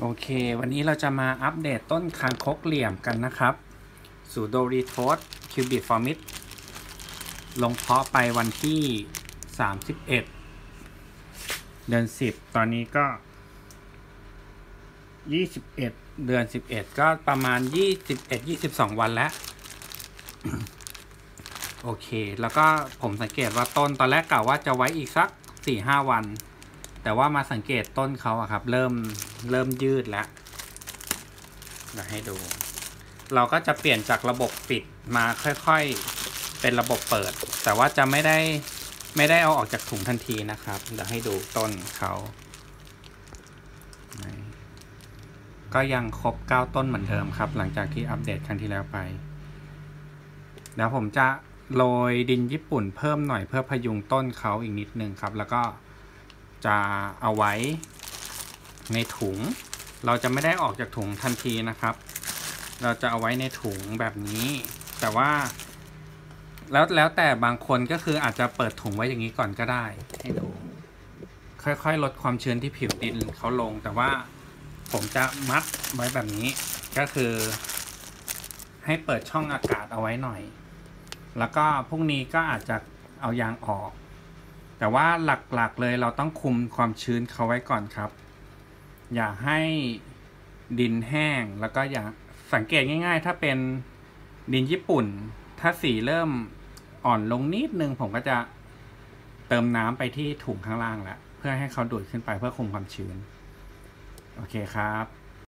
โอเค วันนี้เราจะมาอัปเดตต้นคางคกเหลี่ยมกันนะครับ Pseudolithos cubiformid ลงเพาะไปวันที่ 31 เดือน 10 ตอนนี้ก็ 21 เดือน 11 ก็ประมาณ 21 22 วันแล้ว โอเค แล้วก็ผมสังเกตว่าต้นตอนแรกกะว่าจะไว้อีกสัก 4-5 วัน แต่ว่ามาสังเกตต้นเขาอะครับ เริ่มเริ่มยืดแล้วเดี๋ยวให้ดู เราก็จะเปลี่ยนจากระบบปิดมาค่อยๆเป็นระบบเปิด แต่ว่าจะไม่ได้ไม่ได้เอาออกจากถุงทันทีนะครับ เดี๋ยวให้ดูต้นเขาก็ยังครบ 9 ต้นเหมือนเดิมครับ หลังจากที่อัปเดตครั้งที่แล้วไปเดี๋ยวผมจะโรยดินญี่ปุ่นเพิ่มหน่อยเพื่อพยุงต้นเขาอีกนิดนึงครับ แล้วก็ จะเอาไว้ในถุง เราจะไม่ได้ออกจากถุงทันทีนะครับ เราจะเอาไว้ในถุงแบบนี้ แต่ว่า แล้วแล้วแต่บางคนก็คืออาจจะเปิดถุงไว้อย่างนี้ก่อนก็ได้ ให้ดู ค่อยๆ ลดความชื้นที่ผิวดินเขาลง แต่ว่าผมจะมัดไว้แบบนี้ ก็คือ ให้เปิดช่องอากาศเอาไว้หน่อย แล้วก็พรุ่งนี้ก็อาจจะเอายางออก แต่ว่าหลักๆเลยเราต้องคุมความชื้นเขาไว้ก่อนครับ อย่าให้ดินแห้งแล้วก็อย่าสังเกตง่าย ๆ ถ้าเป็นดินญี่ปุ่น ถ้าสีเริ่มอ่อนลงนิดนึงผมก็จะเติมน้ำไปที่ถุงข้างล่างแล้วเพื่อให้เขาดูดขึ้นไปเพื่อคุมความชื้น โอเคครับ